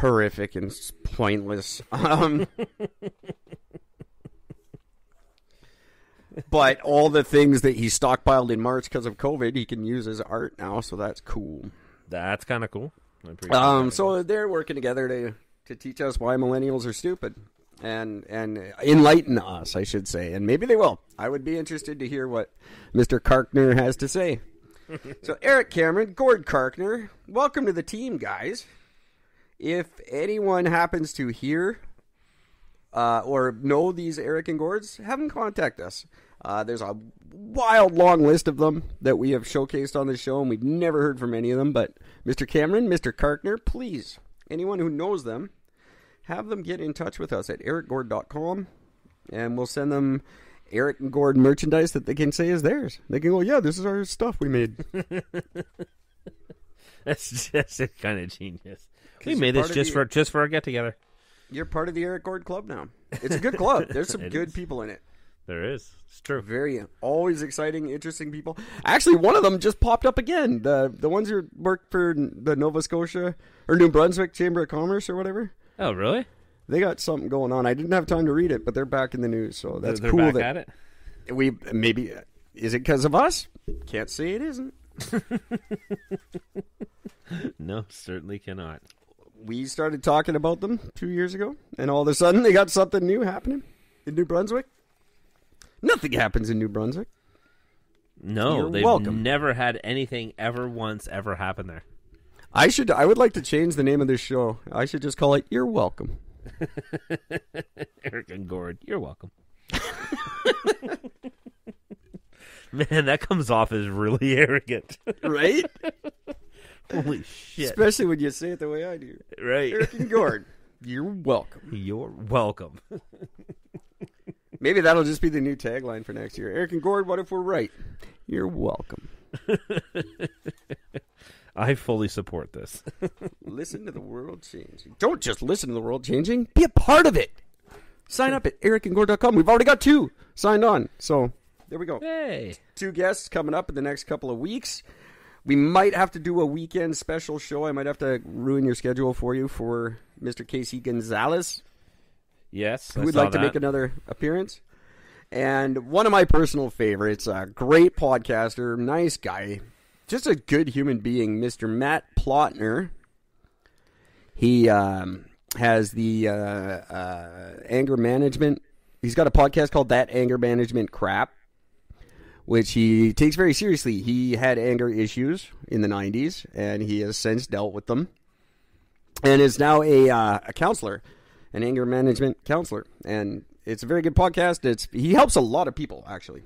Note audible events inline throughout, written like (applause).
horrific and pointless. (laughs) Um, but all the things that he stockpiled in March because of COVID, he can use as art now, so that's cool. That's kind of cool. Um, so they're working together to to teach us why millennials are stupid and and enlighten us, I should say, and maybe they will. I would be interested to hear what Mr. Karkner has to say. (laughs) so Eric Cameron, Gord Karkner, welcome to the team, guys. If anyone happens to hear uh, or know these Eric and Gords, have them contact us. Uh, there's a wild long list of them that we have showcased on the show, and we've never heard from any of them. But Mr. Cameron, Mr. Karkner, please, anyone who knows them, have them get in touch with us at ericgord.com, and we'll send them Eric and Gord merchandise that they can say is theirs. They can go, yeah, this is our stuff we made. (laughs) (laughs) That's just kind of genius. We made this just the- for just for our get together. You're part of the Eric Gord Club now. It's a good club. (laughs) There's some good is. people in it. There is. It's true. Very always exciting, interesting people. Actually, one of them just popped up again. The the ones who work for the Nova Scotia or New Brunswick Chamber of Commerce or whatever. Oh, really? They got something going on. I didn't have time to read it, but they're back in the news, so that's They're cool. back that at it. we maybe is it because of us? Can't say it isn't. (laughs) (laughs) No, certainly cannot. We started talking about them two years ago, and all of a sudden (laughs) they got something new happening in New Brunswick. Nothing happens in New Brunswick. No, You're they've welcome. never had anything ever once ever happen there. I should. I would like to change the name of this show. I should just call it "You're Welcome." (laughs) Eric and Gord, you're welcome. Man, that comes off as really arrogant. Right? (laughs) Holy shit! Especially when you say it the way I do. right? Eric and Gord, (laughs) you're welcome. You're welcome. (laughs) Maybe that'll just be the new tagline for next year. Eric and Gord, what if we're right? You're welcome. I fully support this. Listen to the world changing. Don't just listen to the world changing. Be a part of it. Sign up at ericandgord.com. We've already got two signed on. So there we go. hey, Two guests coming up in the next couple of weeks. We might have to do a weekend special show. I might have to ruin your schedule for you for Mr. Casey Gonzalez. yes, who would like to make another appearance. And one of my personal favorites, a great podcaster, nice guy, just a good human being, Mr. Matt Plotner. He um, has the uh, uh, anger management. He's got a podcast called That Anger Management Crap, which he takes very seriously. He had anger issues in the 90s, and he has since dealt with them and is now a uh, a counselor, an anger management counselor, and it's a very good podcast. It's he helps a lot of people actually.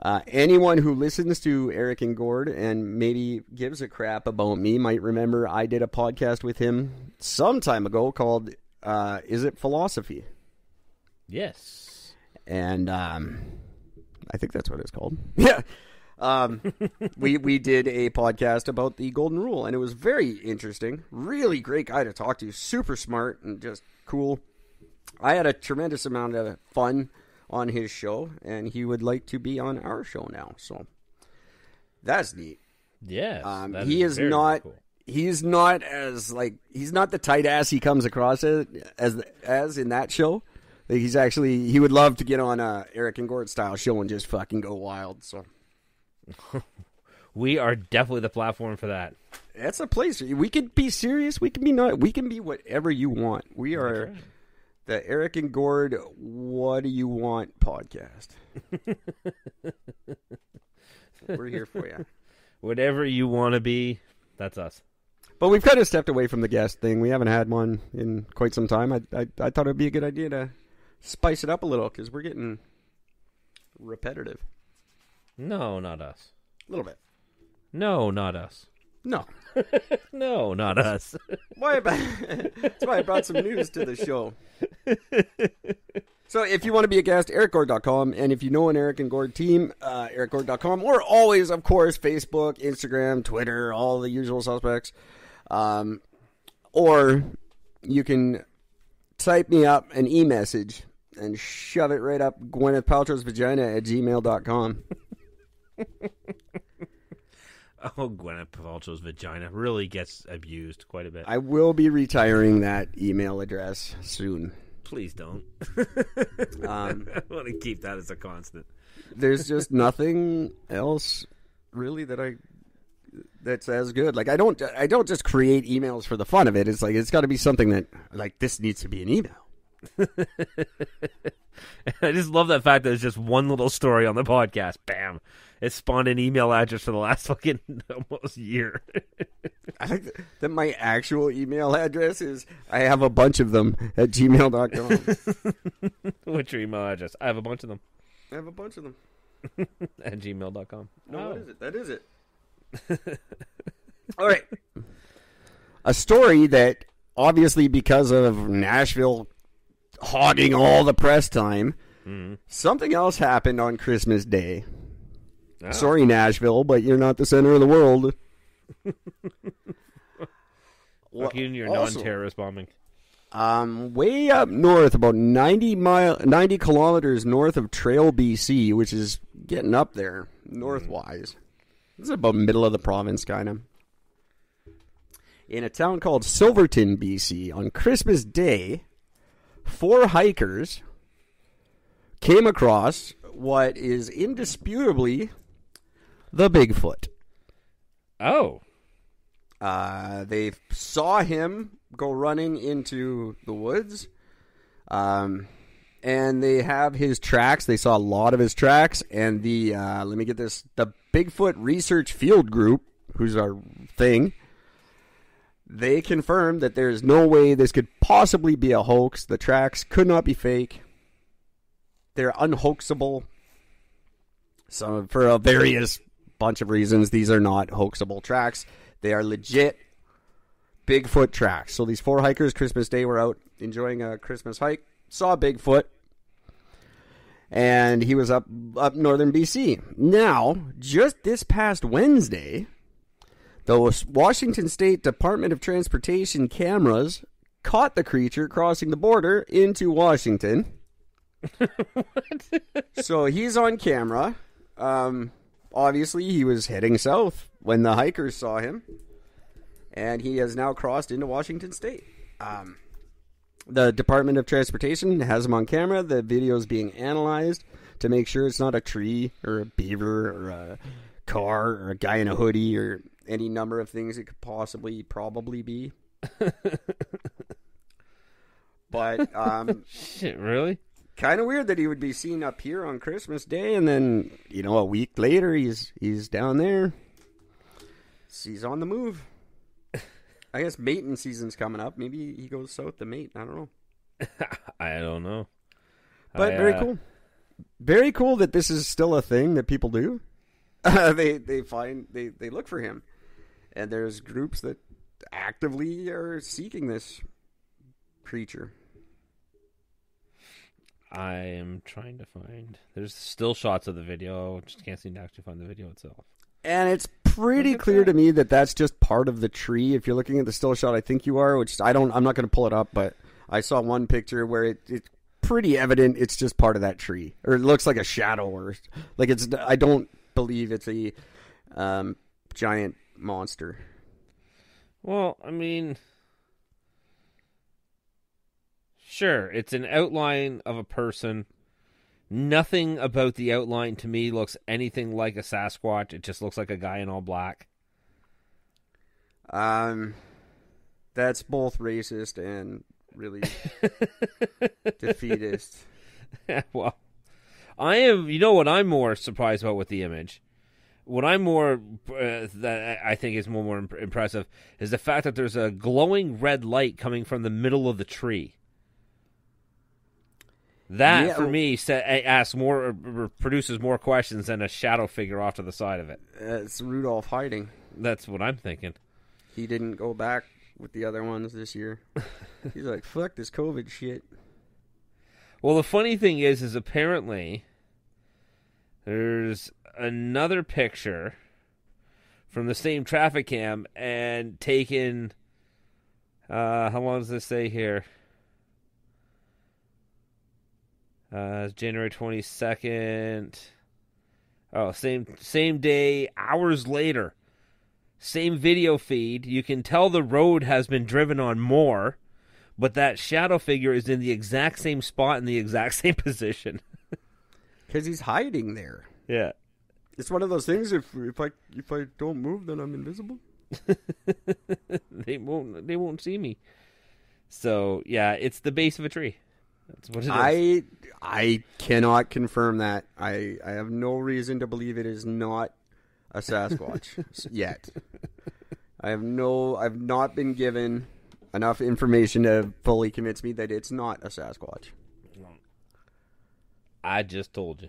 Uh, anyone who listens to Eric and Gord and maybe gives a crap about me might remember I did a podcast with him some time ago called uh, "Is It Philosophy?" Yes. and um, I think that's what it's called. (laughs) Yeah. Um, (laughs) we we did a podcast about the golden rule, and it was very interesting. Really great guy to talk to. Super smart and just cool. I had a tremendous amount of fun on his show, and he would like to be on our show now. So that's neat. Yes. Um, he is very not. cool. He's not as like he's not the tight ass he comes across as as, as in that show. Like, he's actually he would love to get on a Eric and Gord style show and just fucking go wild. So (laughs) We are definitely the platform for that. that's a place we can be serious. We can be not. We can be whatever you want. We are the Eric and Gord. What do you want podcast? (laughs) We're here for you. Whatever you want to be, that's us. But we've kind of stepped away from the guest thing. We haven't had one in quite some time. I I, I thought it'd be a good idea to spice it up a little because we're getting repetitive No, not us. a little bit. No, not us. No, (laughs) No, not us. why? About, that's why I brought some news to the show. So if you want to be a guest, ericgord.com. And if you know an Eric and Gord team, uh, ericgord.com. We're always, of course, Facebook, Instagram, Twitter, all the usual suspects. Um, or you can type me up an e-message and shove it right up Gwyneth Paltrow's vagina at gmail.com. (laughs) Oh, Gwyneth Paltrow's vagina really gets abused quite a bit. I will be retiring that email address soon. Please don't. (laughs) Um, (laughs) I want to keep that as a constant. there's just nothing else really that I that's as good. Like I don't I don't just create emails for the fun of it. It's like it's got to be something that like this needs to be an email. (laughs) I just love that fact that it's just one little story on the podcast. Bam. It spawned an email address for the last (laughs) fucking almost year. I think that- my actual email address is I have a bunch of them at gmail.com. (laughs) What's your email address? I have a bunch of them I have a bunch of them. at gmail.com. No, what oh. is it? That is it. All right. A story that obviously because of Nashville hogging all the press time, mm-hmm. something else happened on Christmas Day. Oh. Sorry, Nashville, but you're not the center of the world. (laughs) You your non-terrorist bombing. Um, way up north, about ninety mile, ninety kilometers north of Trail, BC, which is getting up there northwise. Mm-hmm. This is about middle of the province, kind of. In a town called Silverton, BC, on Christmas Day, four hikers came across what is indisputably the Bigfoot. Oh. Uh, they saw him go running into the woods. Um, and they have his tracks. They saw a lot of his tracks. And the, uh, let me get this, the Bigfoot Research Field Group, who's our thing, they confirmed that there's no way this could possibly be a hoax. The tracks could not be fake. They're unhoaxable. So, for a various bunch of reasons, these are not hoaxable tracks. They are legit Bigfoot tracks. So these four hikers, Christmas Day, were out enjoying a Christmas hike, saw Bigfoot, and he was up up northern BC. Now, just this past Wednesday, the Washington State Department of Transportation cameras caught the creature crossing the border into Washington. (laughs) so he's on camera. Um, obviously, he was heading south when the hikers saw him, and he has now crossed into Washington State. Um, the Department of Transportation has him on camera. The video is being analyzed to make sure it's not a tree or a beaver or a car or a guy in a hoodie or any number of things it could possibly probably be. (laughs) but um, Shit, really? kind of weird that he would be seen up here on Christmas Day, and then you know a week later he's he's down there. He's on the move. (laughs) I guess mating season's coming up. Maybe he goes south to mate. I don't know, (laughs) I don't know. but I, very uh, cool. Very cool that this is still a thing that people do. they they find they they look for him, and there's groups that actively are seeking this creature. I am trying to find. There's still shots of the video. Just can't seem to actually find the video itself. And it's pretty clear that. to me that that's just part of the tree. If you're looking at the still shot, I think you are. Which I don't. I'm not going to pull it up, but I saw one picture where it, it's pretty evident it's just part of that tree, or it looks like a shadow, or like it's. I don't believe it's a um, giant monster. Well, I mean, sure, it's an outline of a person. Nothing about the outline to me looks anything like a Sasquatch. It just looks like a guy in all black. Um, that's both racist and really (laughs) defeatist. (laughs) well, I am. You know what I'm more surprised about with the image. What I'm more uh, that I think is more, more imp- impressive is the fact that there's a glowing red light coming from the middle of the tree. That Yeah, for me sa- asks more, or produces more questions than a shadow figure off to the side of it. Uh, it's Rudolph hiding. That's what I'm thinking. He didn't go back with the other ones this year. (laughs) He's like, fuck this COVID shit. Well, the funny thing is, is apparently there's another picture from the same traffic cam and taken. Uh, how long does this say here? Uh, January twenty second. Oh, same same day, hours later. same video feed. You can tell the road has been driven on more, but that shadow figure is in the exact same spot in the exact (laughs) same position. Because he's hiding there. Yeah. It's one of those things. If if I if I don't move, then I'm invisible. (laughs) they won't they won't see me. So yeah, it's the base of a tree. That's what it is. I I cannot confirm that. I I have no reason to believe it is not a Sasquatch (laughs) yet. I have no. I've not been given enough information to fully convince me that it's not a Sasquatch. I just told you.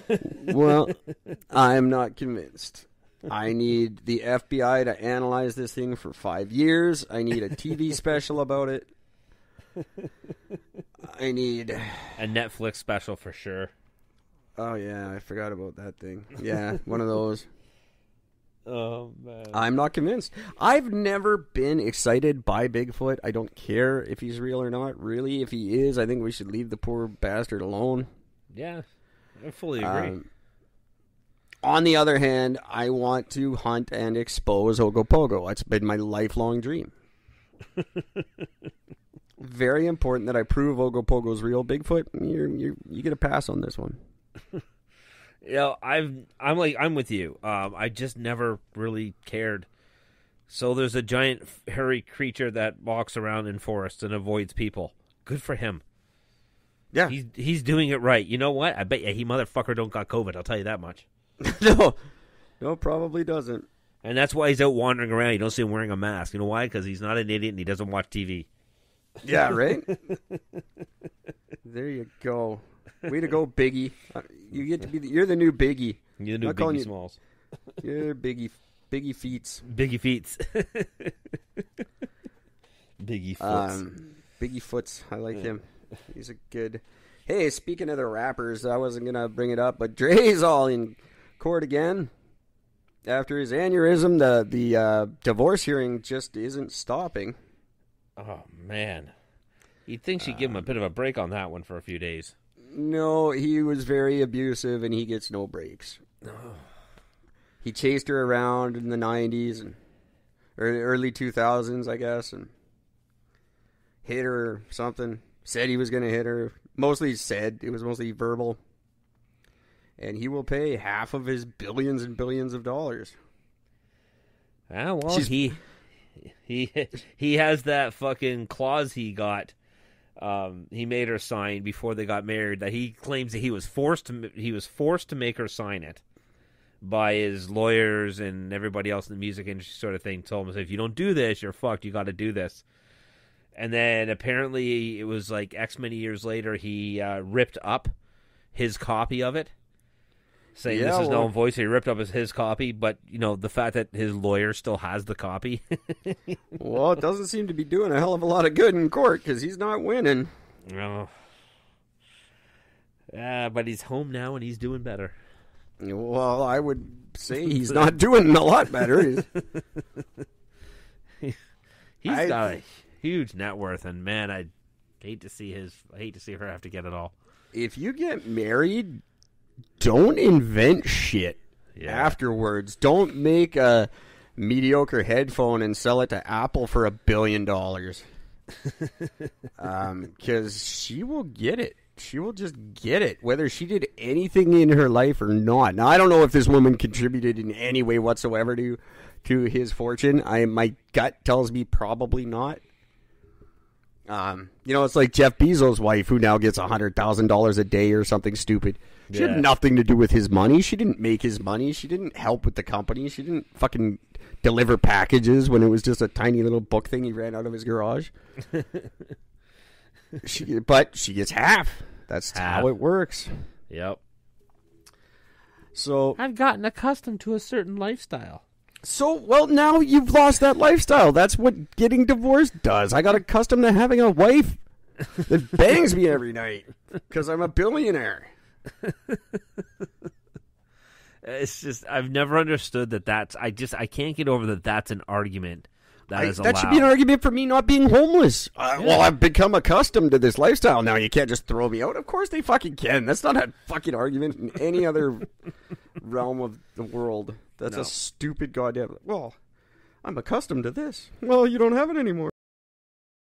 (laughs) Well, I'm not convinced. I need the FBI to analyze this thing for five years. I need a TV (laughs) special about it. I need. A Netflix special for sure. Oh yeah, I forgot about that thing. Yeah, one of those. Oh man. I'm not convinced. I've never been excited by Bigfoot. I don't care if he's real or not. Really, if he is, I think we should leave the poor bastard alone. yeah. I fully agree. Um, on the other hand, I want to hunt and expose Ogopogo. That's been my lifelong dream. (laughs) Very important that I prove Ogopogo's real. Bigfoot, you're, you get a pass on this one. You know, I've I'm like I'm with you. Um, I just never really cared. So there's a giant hairy creature that walks around in forests and avoids people. Good for him. Yeah, He's he's doing it right. You know what? I bet you he motherfucker don't got COVID. I'll tell you that much. (laughs) no, no, probably doesn't. And that's why he's out wandering around. You don't see him wearing a mask. You know why? Because he's not an idiot and he doesn't watch TV. Yeah, right. (laughs) there you go. Way to go, Biggie. Uh, You get to be. The, you're the new Biggie. You know Not calling Biggie you- Smalls, You're Biggie. Biggie feats. Biggie Feets, (laughs) Biggie Foots. Um, Biggie Foots. I like him. He's a good. Hey, speaking of the rappers, I wasn't gonna bring it up, but Dre's all in court again after his aneurysm. The the uh, divorce hearing just isn't stopping. oh man, you'd think she'd give him a bit of a break on that one for a few days. No, he was very abusive, and he gets no breaks. He chased her around in the '90s and early 2000s, I guess, and hit her or something. Said he was going to hit her. Mostly said it was mostly verbal. And he will pay half of his billions and billions of dollars. Ah, well, She's- he he (laughs) he has that fucking clause he got. Um, he made her sign before they got married. That he claims that he was forced to he was forced to make her sign it by his lawyers and everybody else in the music industry, sort of thing. Told him if you don't do this, you're fucked. You got to do this. And then apparently it was like X many years later, he uh, ripped up his copy of it, saying Yeah, this is well- no voice. He ripped up his, his copy, but you know the fact that his lawyer still has the copy. (laughs) Well, it doesn't seem to be doing a hell of a lot of good in court because he's not winning. oh. Yeah, but he's home now and he's doing better. Well, I would say he's not (laughs) doing a lot better. He's- (laughs) He's I- got a huge net worth, and man, I hate to see his. I hate to see her have to get it all. if you get married, don't invent shit Yeah. afterwards. Don't make a mediocre headphone and sell it to Apple for a billion dollars. (laughs) Um, because she will get it. She will just get it, whether she did anything in her life or not. Now, I don't know if this woman contributed in any way whatsoever to to his fortune. I my gut tells me probably not. Um, you know, it's like Jeff Bezos' wife, who now gets hundred thousand dollars a day or something stupid. She Yeah. had nothing to do with his money. She didn't make his money. She didn't help with the company. She didn't fucking deliver packages when it was just a tiny little book thing he ran out of his garage. (laughs) she, but she gets half. That's Half. how it works. Yep. So, I've gotten accustomed to a certain lifestyle. So well now you've lost that lifestyle. That's what getting divorced does. I got accustomed to having a wife that (laughs) bangs me every night because I'm a billionaire. (laughs) It's just I've never understood that. That's I just I can't get over that. That's an argument that I- is that should be an argument for me not being homeless. Uh, Well, I've become accustomed to this lifestyle now. You can't just throw me out. Of course they fucking can. That's not a fucking argument in any other (laughs) realm of the world. That's No. a stupid goddamn. Well, I'm accustomed to this. Well, you don't have it anymore.